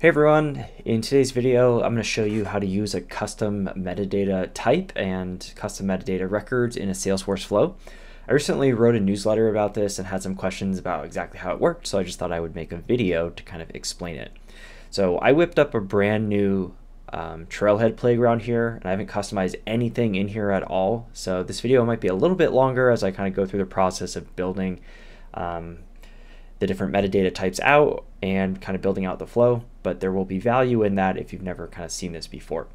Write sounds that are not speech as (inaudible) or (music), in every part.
Hey everyone, in today's video I'm going to show you how to use a custom metadata type and custom metadata records in a Salesforce flow. I recently wrote a newsletter about this and had some questions about exactly how it worked, so I just thought I would make a video to kind of explain it. So I whipped up a brand new um, Trailhead playground here, and I haven't customized anything in here at all, so this video might be a little bit longer as I kind of go through the process of building um, the different metadata types out and kind of building out the flow, but there will be value in that if you've never kind of seen this before.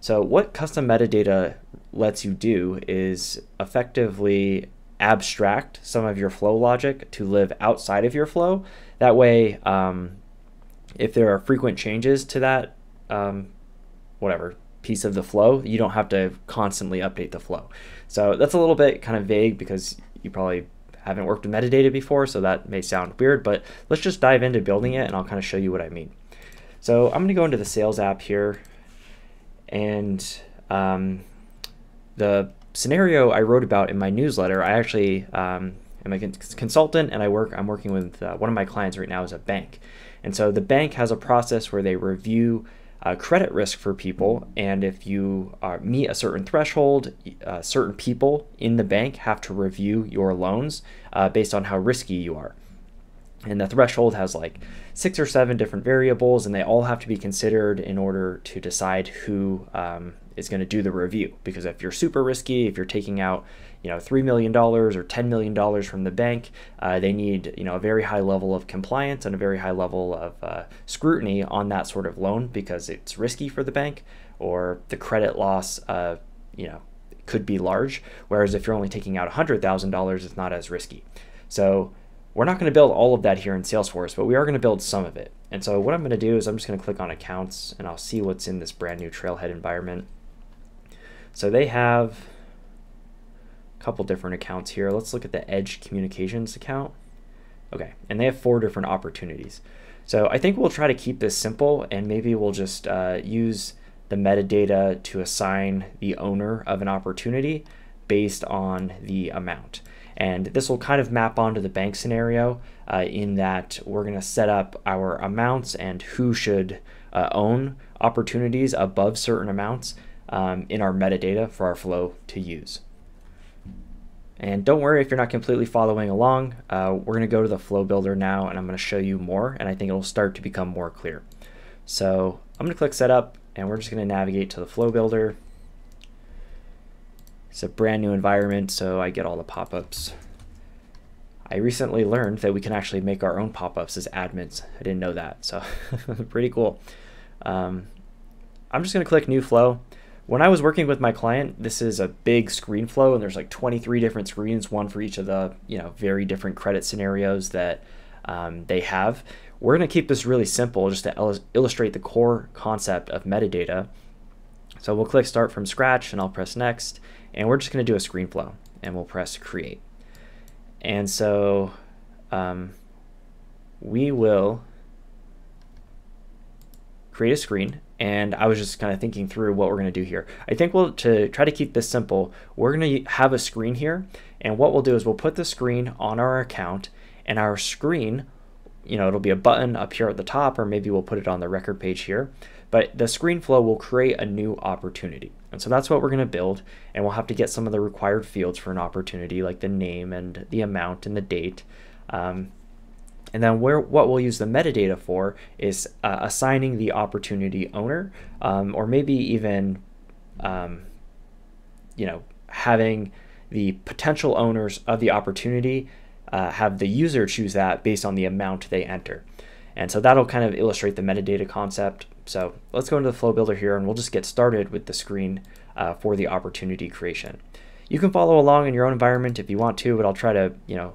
So what custom metadata lets you do is effectively abstract some of your flow logic to live outside of your flow. That way, um, if there are frequent changes to that, um, whatever piece of the flow, you don't have to constantly update the flow. So that's a little bit kind of vague because you probably haven't worked with metadata before, so that may sound weird, but let's just dive into building it and I'll kind of show you what I mean. So I'm going to go into the sales app here and um, the scenario I wrote about in my newsletter, I actually um, am a consultant and I work, I'm working with uh, one of my clients right now is a bank. And so the bank has a process where they review uh, credit risk for people. And if you uh, meet a certain threshold, uh, certain people in the bank have to review your loans uh, based on how risky you are. And the threshold has like six or seven different variables, and they all have to be considered in order to decide who um, is going to do the review. Because if you're super risky, if you're taking out you know three million dollars or ten million dollars from the bank, uh, they need you know a very high level of compliance and a very high level of uh, scrutiny on that sort of loan because it's risky for the bank or the credit loss uh, you know could be large. Whereas if you're only taking out hundred thousand dollars, it's not as risky. So we're not going to build all of that here in Salesforce, but we are going to build some of it. And so what I'm going to do is I'm just going to click on accounts and I'll see what's in this brand new Trailhead environment. So they have couple different accounts here. Let's look at the Edge Communications account. Okay, and they have four different opportunities. So I think we'll try to keep this simple and maybe we'll just uh, use the metadata to assign the owner of an opportunity based on the amount. And this will kind of map onto the bank scenario uh, in that we're going to set up our amounts and who should uh, own opportunities above certain amounts um, in our metadata for our flow to use. And don't worry if you're not completely following along. Uh, we're going to go to the flow builder now and I'm going to show you more and I think it'll start to become more clear. So I'm going to click setup and we're just going to navigate to the flow builder. It's a brand new environment so I get all the pop-ups. I recently learned that we can actually make our own pop-ups as admins. I didn't know that, so (laughs) pretty cool. Um, I'm just going to click new flow when I was working with my client, this is a big screen flow, and there's like 23 different screens, one for each of the you know very different credit scenarios that um, they have. We're going to keep this really simple just to il illustrate the core concept of metadata. So we'll click Start from Scratch, and I'll press Next, and we're just going to do a screen flow, and we'll press Create. And so um, we will create a screen and I was just kind of thinking through what we're going to do here. I think we'll to try to keep this simple, we're going to have a screen here, and what we'll do is we'll put the screen on our account, and our screen, you know, it'll be a button up here at the top, or maybe we'll put it on the record page here, but the screen flow will create a new opportunity. And so that's what we're going to build, and we'll have to get some of the required fields for an opportunity, like the name and the amount and the date. Um, and then where what we'll use the metadata for is uh, assigning the opportunity owner, um, or maybe even, um, you know, having the potential owners of the opportunity uh, have the user choose that based on the amount they enter. And so that'll kind of illustrate the metadata concept. So let's go into the flow builder here and we'll just get started with the screen uh, for the opportunity creation. You can follow along in your own environment if you want to, but I'll try to, you know,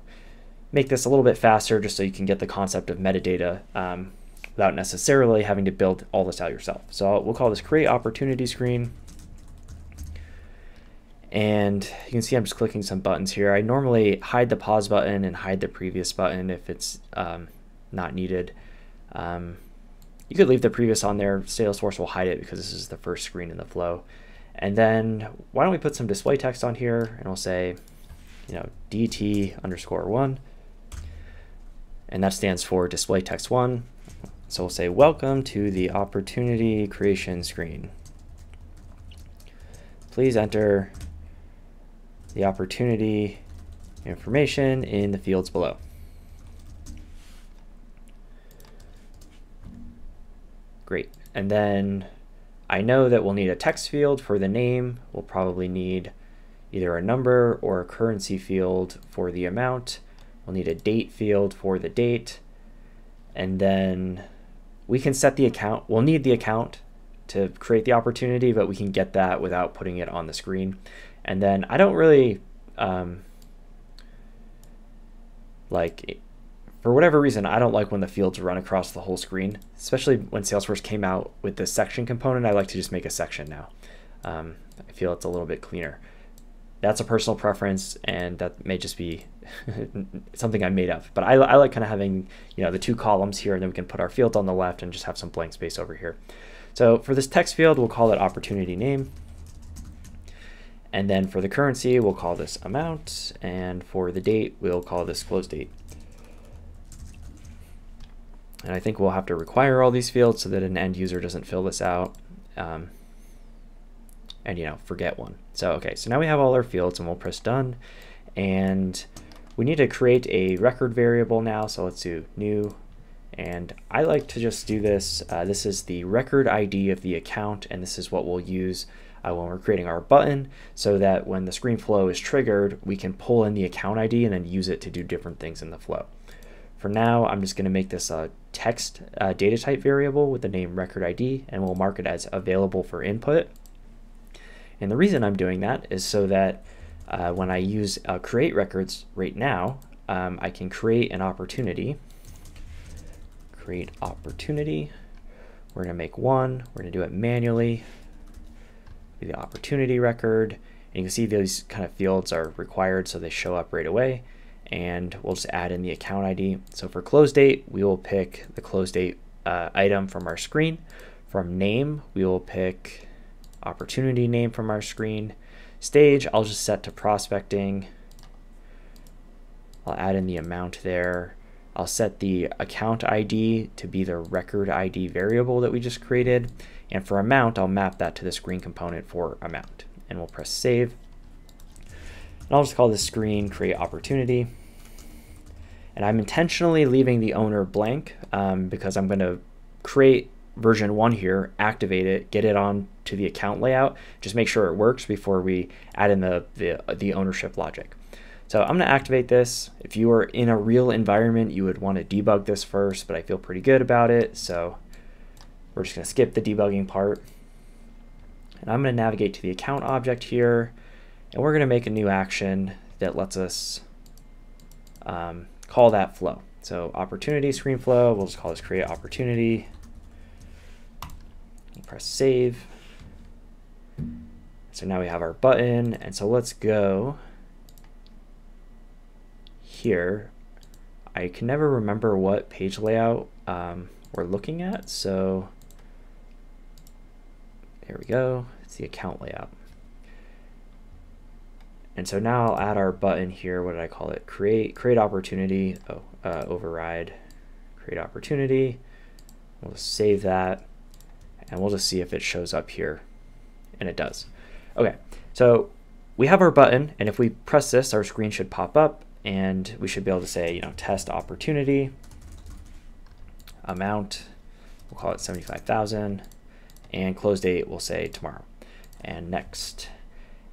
make this a little bit faster just so you can get the concept of metadata um, without necessarily having to build all this out yourself. So we'll call this create opportunity screen. And you can see I'm just clicking some buttons here. I normally hide the pause button and hide the previous button if it's um, not needed. Um, you could leave the previous on there. Salesforce will hide it because this is the first screen in the flow. And then why don't we put some display text on here and we'll say, you know, DT underscore one and that stands for display text one. So we'll say, welcome to the opportunity creation screen. Please enter the opportunity information in the fields below. Great. And then I know that we'll need a text field for the name. We'll probably need either a number or a currency field for the amount. We'll need a date field for the date. And then we can set the account. We'll need the account to create the opportunity, but we can get that without putting it on the screen. And then I don't really um, like for whatever reason, I don't like when the fields run across the whole screen, especially when Salesforce came out with the section component. I like to just make a section now. Um, I feel it's a little bit cleaner. That's a personal preference, and that may just be (laughs) something I made up. But I, I like kind of having you know the two columns here, and then we can put our fields on the left and just have some blank space over here. So for this text field, we'll call it opportunity name. And then for the currency, we'll call this amount. And for the date, we'll call this close date. And I think we'll have to require all these fields so that an end user doesn't fill this out um, and, you know, forget one. So, okay, so now we have all our fields and we'll press done. And we need to create a record variable now. So let's do new. And I like to just do this. Uh, this is the record ID of the account, and this is what we'll use uh, when we're creating our button so that when the screen flow is triggered, we can pull in the account ID and then use it to do different things in the flow. For now, I'm just going to make this a text uh, data type variable with the name record ID, and we'll mark it as available for input. And the reason I'm doing that is so that uh, when I use uh, create records right now, um, I can create an opportunity. Create opportunity. We're going to make one. We're to do it manually. Be the opportunity record. And you can see these kind of fields are required so they show up right away and we'll just add in the account ID. So for close date, we will pick the close date uh, item from our screen. From name, we will pick opportunity name from our screen. Stage, I'll just set to prospecting. I'll add in the amount there. I'll set the account ID to be the record ID variable that we just created. And for amount, I'll map that to the screen component for amount. And we'll press save. And I'll just call this screen create opportunity. And I'm intentionally leaving the owner blank um, because I'm going to create version one here, activate it, get it on to the account layout, just make sure it works before we add in the, the, the ownership logic. So I'm to activate this. If you were in a real environment, you would want to debug this first, but I feel pretty good about it. So we're just going to skip the debugging part. And I'm going to navigate to the account object here. And we're going to make a new action that lets us um, call that flow. So opportunity screen flow, we'll just call this create opportunity. Press save. So now we have our button. And so let's go here. I can never remember what page layout um, we're looking at. So there we go. It's the account layout. And so now I'll add our button here. What did I call it? Create, create opportunity. Oh, uh, override, create opportunity. We'll save that and we'll just see if it shows up here. And it does. Okay, so we have our button and if we press this, our screen should pop up and we should be able to say, you know, test opportunity, amount, we'll call it 75,000 and close date, we'll say tomorrow and next.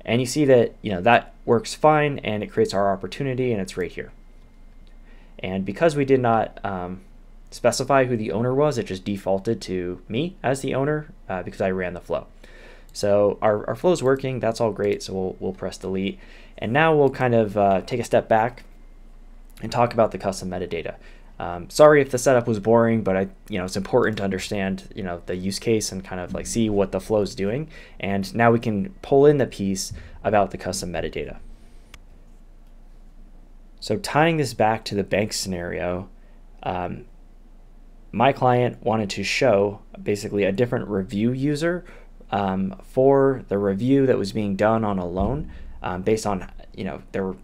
And you see that, you know, that works fine and it creates our opportunity and it's right here. And because we did not um, specify who the owner was, it just defaulted to me as the owner uh, because I ran the flow. So our, our flow is working, that's all great, so we'll, we'll press delete. And now we'll kind of uh, take a step back and talk about the custom metadata. Um, sorry if the setup was boring, but I, you know, it's important to understand, you know, the use case and kind of like see what the flow is doing. And now we can pull in the piece about the custom metadata. So tying this back to the bank scenario, um, my client wanted to show basically a different review user um, for the review that was being done on a loan um, based on, you know, there were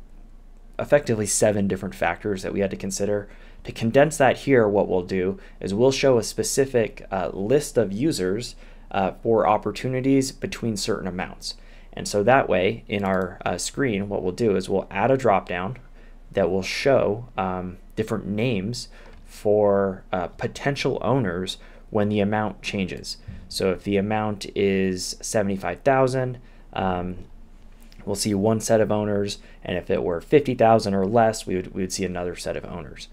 effectively seven different factors that we had to consider to condense that here, what we'll do is we'll show a specific uh, list of users uh, for opportunities between certain amounts. And so that way, in our uh, screen, what we'll do is we'll add a dropdown that will show um, different names for uh, potential owners when the amount changes. So if the amount is 75,000, um, we'll see one set of owners, and if it were 50,000 or less, we would, we would see another set of owners.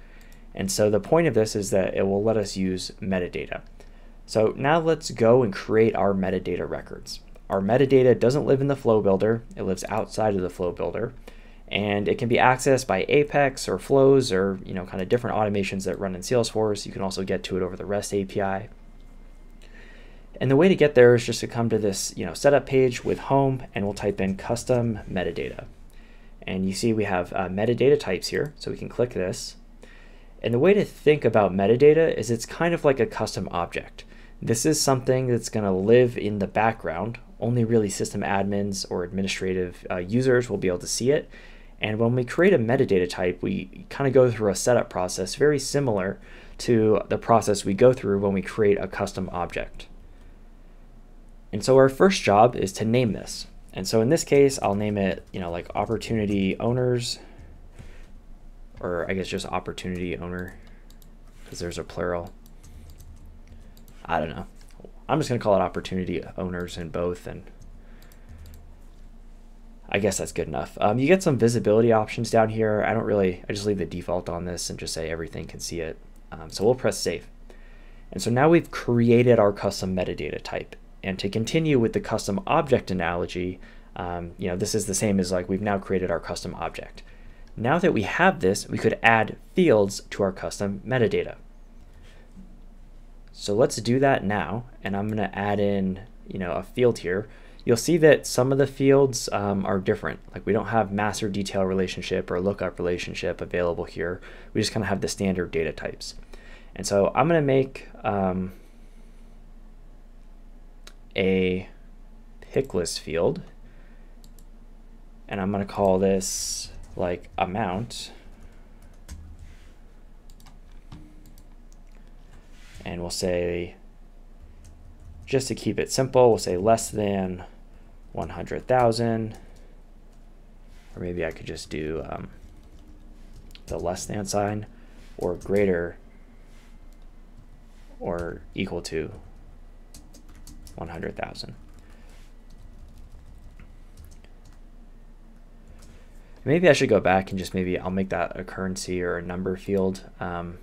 And so the point of this is that it will let us use metadata. So now let's go and create our metadata records. Our metadata doesn't live in the flow builder, it lives outside of the flow builder. And it can be accessed by Apex or flows or you know kind of different automations that run in Salesforce. You can also get to it over the REST API. And the way to get there is just to come to this you know setup page with home and we'll type in custom metadata. And you see we have uh, metadata types here, so we can click this and the way to think about metadata is it's kind of like a custom object. This is something that's going to live in the background. Only really system admins or administrative uh, users will be able to see it. And when we create a metadata type, we kind of go through a setup process very similar to the process we go through when we create a custom object. And so our first job is to name this. And so in this case, I'll name it, you know, like opportunity owners or I guess just opportunity owner, because there's a plural. I don't know. I'm just going to call it opportunity owners in both, and I guess that's good enough. Um, you get some visibility options down here. I don't really, I just leave the default on this and just say everything can see it. Um, so we'll press save. And so now we've created our custom metadata type. And to continue with the custom object analogy, um, you know, this is the same as like we've now created our custom object. Now that we have this, we could add fields to our custom metadata. So let's do that now. And I'm going to add in, you know, a field here. You'll see that some of the fields um, are different. Like we don't have master detail relationship or lookup relationship available here. We just kind of have the standard data types. And so I'm going to make um, a pick list field. And I'm going to call this like amount and we'll say just to keep it simple we'll say less than 100,000 or maybe I could just do um, the less than sign or greater or equal to 100,000 Maybe I should go back and just maybe I'll make that a currency or a number field. Um,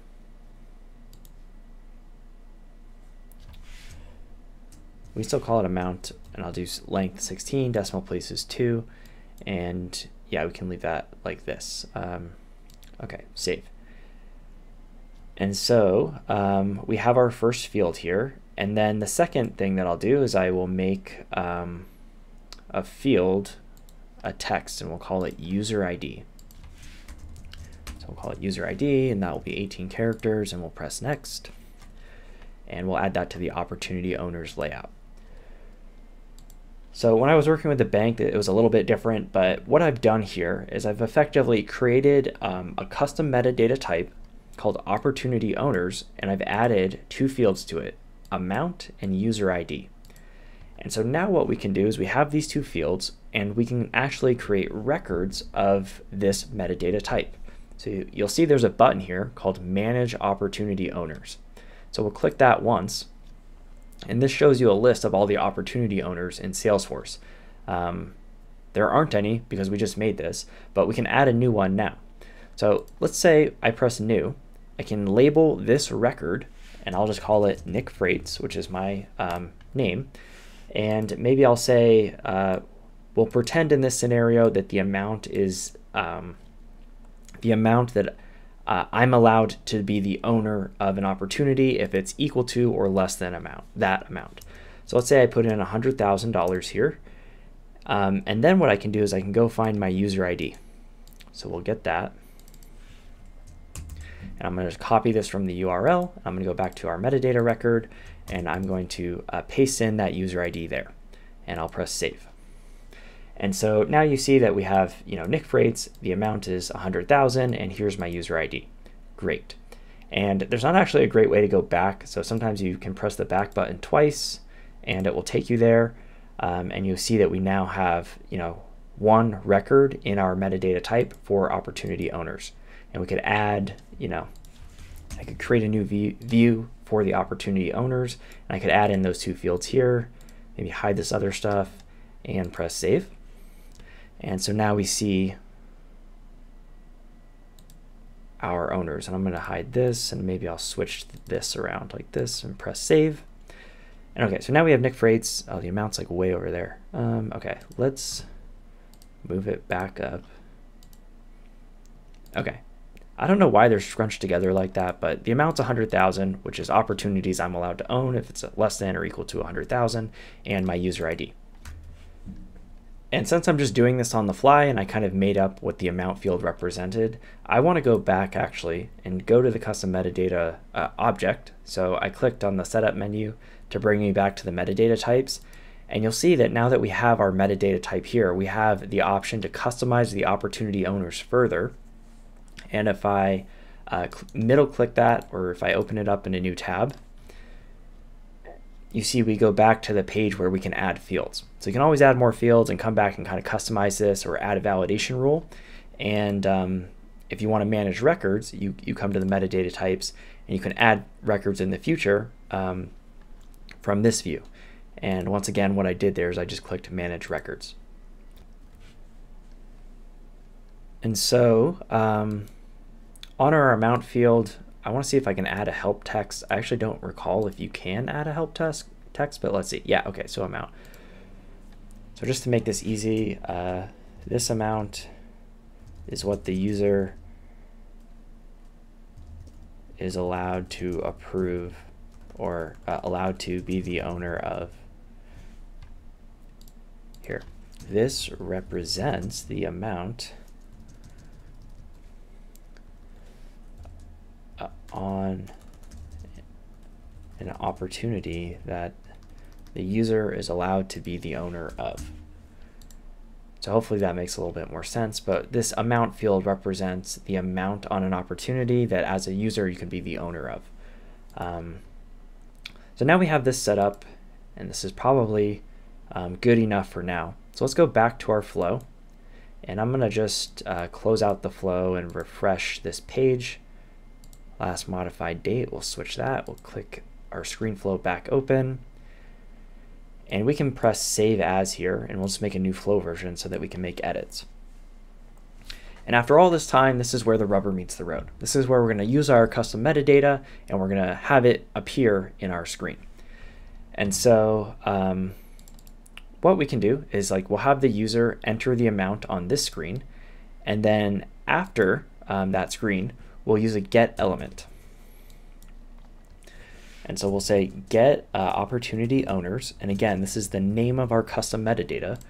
we still call it amount and I'll do length 16, decimal places 2, and yeah, we can leave that like this. Um, okay, save. And so um, we have our first field here, and then the second thing that I'll do is I will make um, a field a text and we'll call it user ID. So we'll call it user ID and that will be 18 characters and we'll press next. And we'll add that to the opportunity owners layout. So when I was working with the bank, it was a little bit different, but what I've done here is I've effectively created um, a custom metadata type called opportunity owners, and I've added two fields to it, amount and user ID. And so now what we can do is we have these two fields and we can actually create records of this metadata type. So you'll see there's a button here called Manage Opportunity Owners. So we'll click that once and this shows you a list of all the opportunity owners in Salesforce. Um, there aren't any because we just made this, but we can add a new one now. So let's say I press new. I can label this record and I'll just call it Nick Frates, which is my um, name. And maybe I'll say, uh, we'll pretend in this scenario that the amount is um, the amount that uh, I'm allowed to be the owner of an opportunity if it's equal to or less than amount that amount. So let's say I put in $100,000 here. Um, and then what I can do is I can go find my user ID. So we'll get that. And I'm going to copy this from the URL. I'm going to go back to our metadata record and I'm going to uh, paste in that user ID there and I'll press save. And so now you see that we have, you know, Nick Frates, the amount is 100,000 and here's my user ID. Great. And there's not actually a great way to go back. So sometimes you can press the back button twice and it will take you there. Um, and you'll see that we now have, you know, one record in our metadata type for opportunity owners. And we could add, you know, I could create a new view, view for the opportunity owners. And I could add in those two fields here, maybe hide this other stuff and press save. And so now we see our owners. And I'm going to hide this and maybe I'll switch this around like this and press save. And okay, so now we have Nick Frates. Oh, the amount's like way over there. Um, okay, let's move it back up. Okay. I don't know why they're scrunched together like that, but the amount's 100,000, which is opportunities I'm allowed to own if it's less than or equal to 100,000, and my user ID. And since I'm just doing this on the fly and I kind of made up what the amount field represented, I want to go back actually and go to the custom metadata uh, object. So I clicked on the setup menu to bring me back to the metadata types. And you'll see that now that we have our metadata type here, we have the option to customize the opportunity owners further. And if I uh, middle click that, or if I open it up in a new tab, you see we go back to the page where we can add fields. So you can always add more fields and come back and kind of customize this or add a validation rule. And um, if you want to manage records, you, you come to the metadata types and you can add records in the future um, from this view. And once again, what I did there is I just clicked manage records. And so um, on our amount field, I want to see if I can add a help text. I actually don't recall if you can add a help text, text but let's see. Yeah, okay, so amount. So just to make this easy, uh, this amount is what the user is allowed to approve or uh, allowed to be the owner of. Here, this represents the amount on an opportunity that the user is allowed to be the owner of. So hopefully that makes a little bit more sense, but this amount field represents the amount on an opportunity that as a user you can be the owner of. Um, so now we have this set up, and this is probably um, good enough for now. So let's go back to our flow, and I'm gonna just uh, close out the flow and refresh this page last modified date. We'll switch that. We'll click our ScreenFlow back open. And we can press save as here and we'll just make a new flow version so that we can make edits. And after all this time, this is where the rubber meets the road. This is where we're going to use our custom metadata and we're going to have it appear in our screen. And so um, what we can do is like we'll have the user enter the amount on this screen. And then after um, that screen, we'll use a get element. And so we'll say get uh, opportunity owners. And again, this is the name of our custom metadata.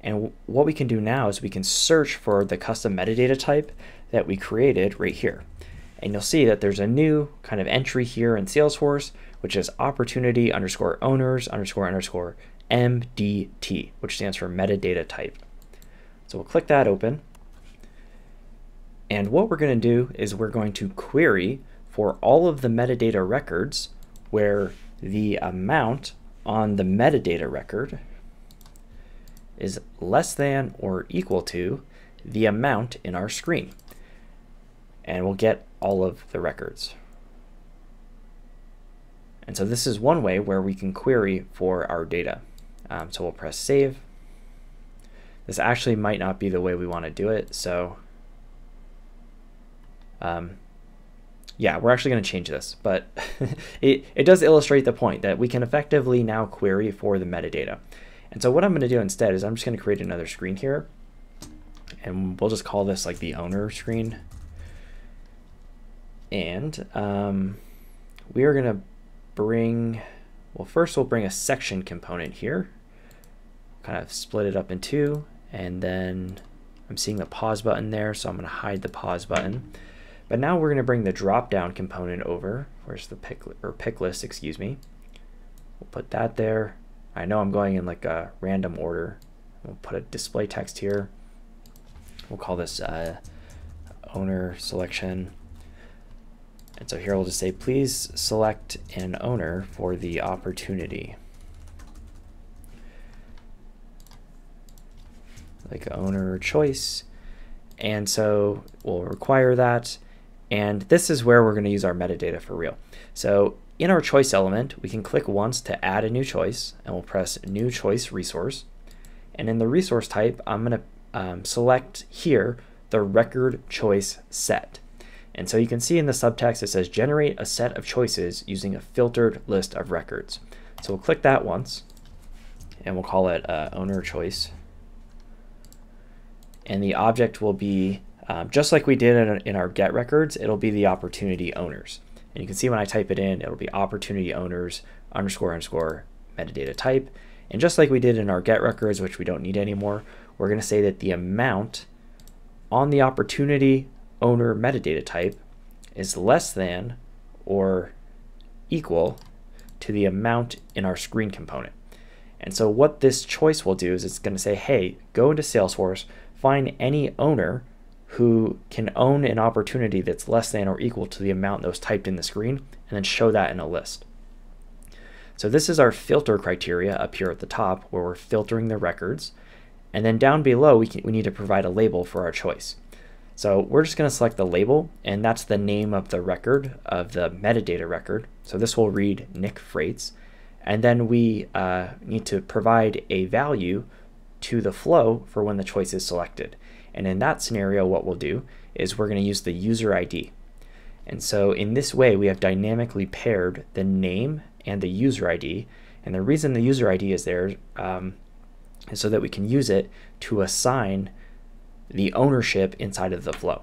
And what we can do now is we can search for the custom metadata type that we created right here. And you'll see that there's a new kind of entry here in Salesforce, which is opportunity underscore owners underscore underscore MDT, which stands for metadata type. So we'll click that open. And what we're going to do is we're going to query for all of the metadata records where the amount on the metadata record is less than or equal to the amount in our screen. And we'll get all of the records. And so this is one way where we can query for our data. Um, so we'll press save. This actually might not be the way we want to do it. So um, yeah, we're actually going to change this, but (laughs) it, it does illustrate the point that we can effectively now query for the metadata. And so what I'm going to do instead is I'm just going to create another screen here, and we'll just call this like the owner screen. And um, we are going to bring, well, first we'll bring a section component here, kind of split it up in two, and then I'm seeing the pause button there, so I'm going to hide the pause button. But now we're going to bring the drop-down component over. Where's the pick or pick list? Excuse me. We'll put that there. I know I'm going in like a random order. We'll put a display text here. We'll call this uh, owner selection. And so here we'll just say, please select an owner for the opportunity. Like owner choice. And so we'll require that. And this is where we're going to use our metadata for real. So in our choice element, we can click once to add a new choice, and we'll press new choice resource. And in the resource type, I'm going to um, select here the record choice set. And so you can see in the subtext it says generate a set of choices using a filtered list of records. So we'll click that once and we'll call it uh, owner choice. And the object will be, um, just like we did in, in our get records, it'll be the opportunity owners. And you can see when I type it in, it'll be opportunity owners underscore underscore metadata type. And just like we did in our get records, which we don't need anymore, we're going to say that the amount on the opportunity owner metadata type is less than or equal to the amount in our screen component. And so what this choice will do is it's going to say, hey, go into Salesforce, find any owner who can own an opportunity that's less than or equal to the amount that was typed in the screen, and then show that in a list. So this is our filter criteria up here at the top where we're filtering the records. And then down below, we, can, we need to provide a label for our choice. So we're just going to select the label, and that's the name of the record, of the metadata record. So this will read Nick Frates. And then we uh, need to provide a value to the flow for when the choice is selected. And in that scenario, what we'll do is we're going to use the user ID. And so in this way, we have dynamically paired the name and the user ID. And the reason the user ID is there um, is so that we can use it to assign the ownership inside of the flow.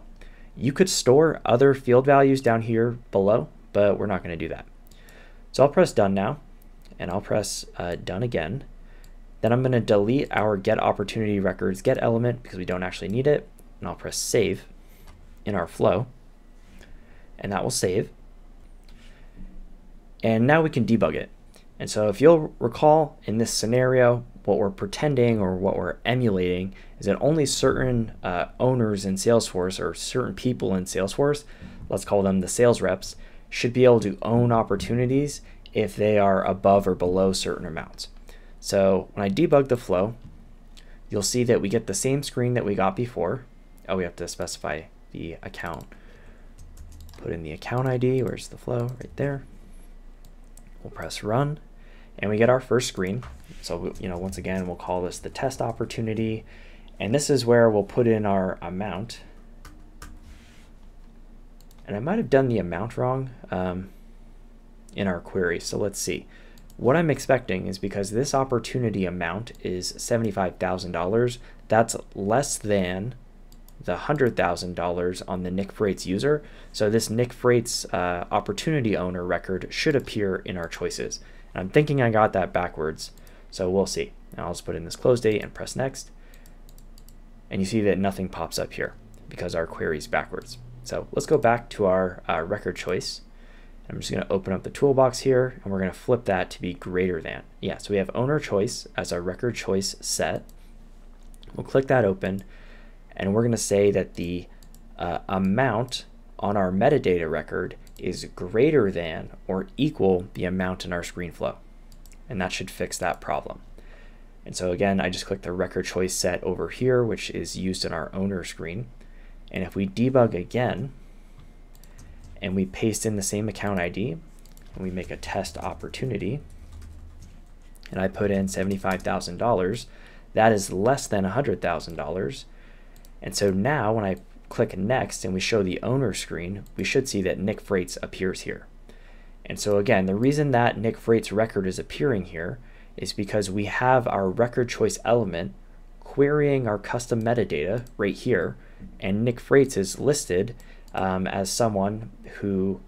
You could store other field values down here below, but we're not going to do that. So I'll press done now, and I'll press uh, done again. Then I'm going to delete our get opportunity records get element because we don't actually need it, and I'll press save in our flow, and that will save. And now we can debug it. And so if you'll recall in this scenario, what we're pretending or what we're emulating is that only certain uh, owners in Salesforce or certain people in Salesforce, let's call them the sales reps, should be able to own opportunities if they are above or below certain amounts. So when I debug the flow, you'll see that we get the same screen that we got before. Oh, we have to specify the account. Put in the account ID, where's the flow? Right there. We'll press run and we get our first screen. So, you know, once again, we'll call this the test opportunity. And this is where we'll put in our amount. And I might have done the amount wrong um, in our query. So let's see. What I'm expecting is because this opportunity amount is $75,000, that's less than the $100,000 on the Nick Frates user. So this Nick Frates uh, opportunity owner record should appear in our choices. And I'm thinking I got that backwards, so we'll see. Now I'll just put in this close date and press next. And you see that nothing pops up here because our query is backwards. So let's go back to our uh, record choice. I'm just going to open up the toolbox here and we're going to flip that to be greater than. Yeah, so we have owner choice as our record choice set. We'll click that open and we're going to say that the uh, amount on our metadata record is greater than or equal the amount in our screen flow. And that should fix that problem. And so again, I just click the record choice set over here, which is used in our owner screen. And if we debug again, and we paste in the same account ID, and we make a test opportunity, and I put in $75,000, that is less than $100,000. And so now when I click next and we show the owner screen, we should see that Nick Frates appears here. And so again, the reason that Nick Frates record is appearing here is because we have our record choice element querying our custom metadata right here, and Nick Frates is listed um, as someone who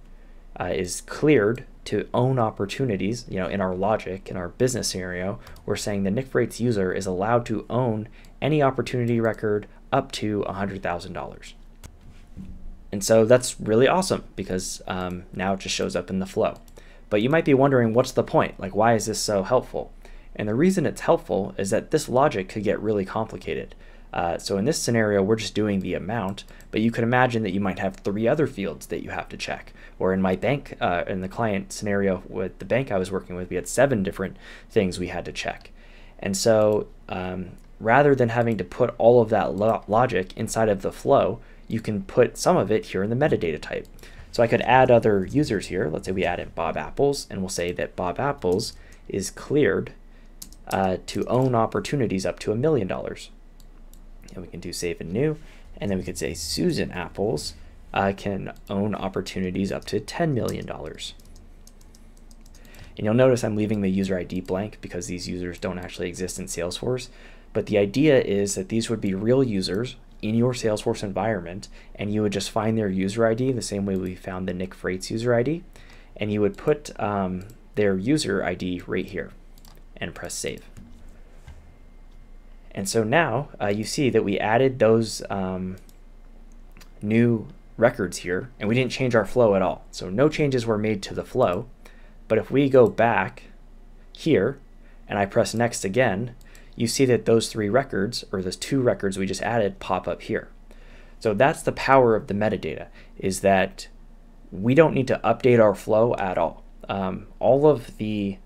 uh, is cleared to own opportunities. You know, in our logic, in our business scenario, we're saying the Nick Frates user is allowed to own any opportunity record up to $100,000. And so that's really awesome because um, now it just shows up in the flow. But you might be wondering, what's the point? Like, why is this so helpful? And the reason it's helpful is that this logic could get really complicated. Uh, so in this scenario, we're just doing the amount, but you could imagine that you might have three other fields that you have to check. Or in my bank, uh, in the client scenario with the bank I was working with, we had seven different things we had to check. And so um, rather than having to put all of that lo logic inside of the flow, you can put some of it here in the metadata type. So I could add other users here. Let's say we added Bob Apples, and we'll say that Bob Apples is cleared uh, to own opportunities up to a million dollars and we can do save and new. And then we could say Susan Apples uh, can own opportunities up to $10 million. And you'll notice I'm leaving the user ID blank because these users don't actually exist in Salesforce. But the idea is that these would be real users in your Salesforce environment, and you would just find their user ID the same way we found the Nick Frates user ID, and you would put um, their user ID right here and press save. And so now uh, you see that we added those um, new records here and we didn't change our flow at all. So no changes were made to the flow. But if we go back here and I press next again, you see that those three records or those two records we just added pop up here. So that's the power of the metadata is that we don't need to update our flow at all. Um, all of the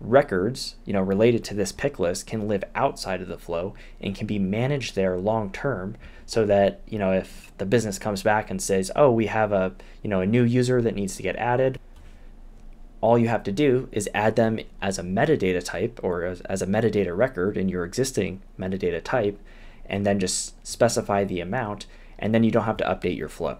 records, you know, related to this pick list can live outside of the flow and can be managed there long term so that, you know, if the business comes back and says, "Oh, we have a, you know, a new user that needs to get added," all you have to do is add them as a metadata type or as, as a metadata record in your existing metadata type and then just specify the amount and then you don't have to update your flow.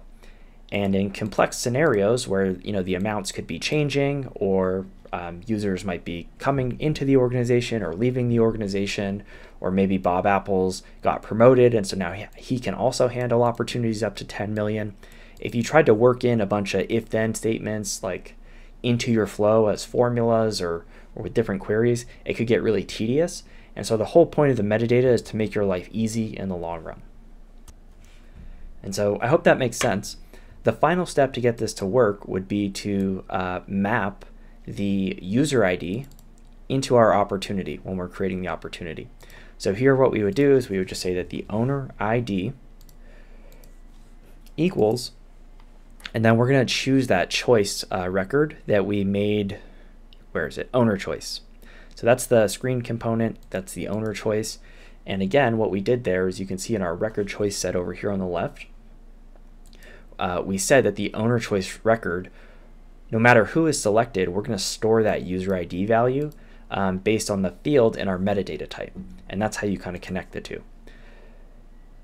And in complex scenarios where you know the amounts could be changing or um, users might be coming into the organization or leaving the organization, or maybe Bob Apples got promoted and so now he can also handle opportunities up to 10 million. If you tried to work in a bunch of if then statements like into your flow as formulas or, or with different queries, it could get really tedious. And so the whole point of the metadata is to make your life easy in the long run. And so I hope that makes sense. The final step to get this to work would be to uh, map the user ID into our opportunity when we're creating the opportunity. So here what we would do is we would just say that the owner ID equals, and then we're going to choose that choice uh, record that we made, where is it, owner choice. So that's the screen component, that's the owner choice. And again, what we did there is you can see in our record choice set over here on the left, uh, we said that the owner choice record no matter who is selected, we're going to store that user ID value um, based on the field in our metadata type. And that's how you kind of connect the two.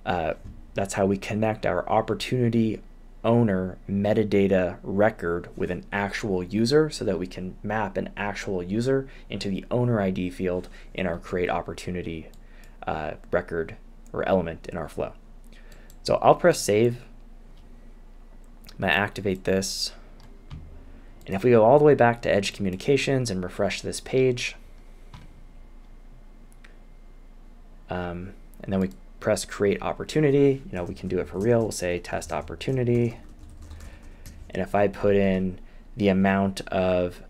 Uh, that's how we connect our opportunity owner metadata record with an actual user so that we can map an actual user into the owner ID field in our create opportunity uh, record or element in our flow. So I'll press save. I'm to activate this. And if we go all the way back to Edge Communications and refresh this page, um, and then we press create opportunity, you know, we can do it for real. We'll say test opportunity. And if I put in the amount of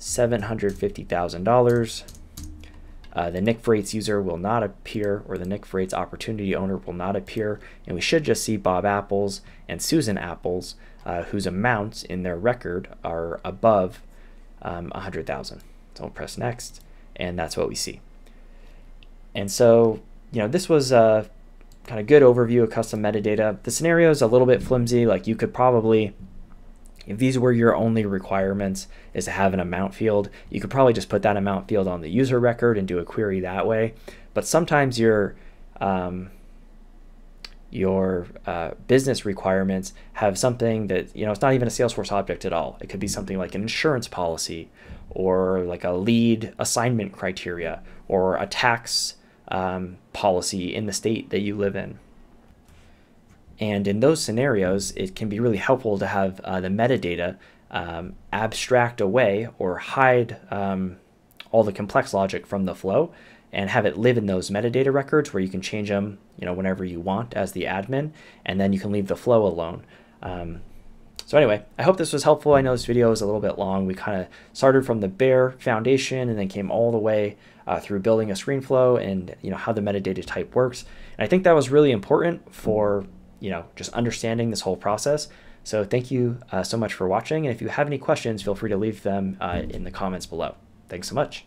$750,000, uh, the Nick Frates user will not appear, or the Nick Frates opportunity owner will not appear, and we should just see Bob Apples and Susan Apples uh, whose amounts in their record are above um, 100,000. So we'll press next, and that's what we see. And so, you know, this was a kind of good overview of custom metadata. The scenario is a little bit flimsy. Like you could probably, if these were your only requirements, is to have an amount field, you could probably just put that amount field on the user record and do a query that way. But sometimes you're um, your uh, business requirements have something that you know it's not even a salesforce object at all. It could be something like an insurance policy or like a lead assignment criteria or a tax um, policy in the state that you live in. And in those scenarios it can be really helpful to have uh, the metadata um, abstract away or hide um, all the complex logic from the flow and have it live in those metadata records where you can change them, you know, whenever you want as the admin, and then you can leave the flow alone. Um, So anyway, I hope this was helpful. I know this video is a little bit long. We kind of started from the bare foundation and then came all the way uh, through building a ScreenFlow and you know how the metadata type works. And I think that was really important for you know just understanding this whole process. So thank you uh, so much for watching. And if you have any questions, feel free to leave them uh, in the comments below. Thanks so much.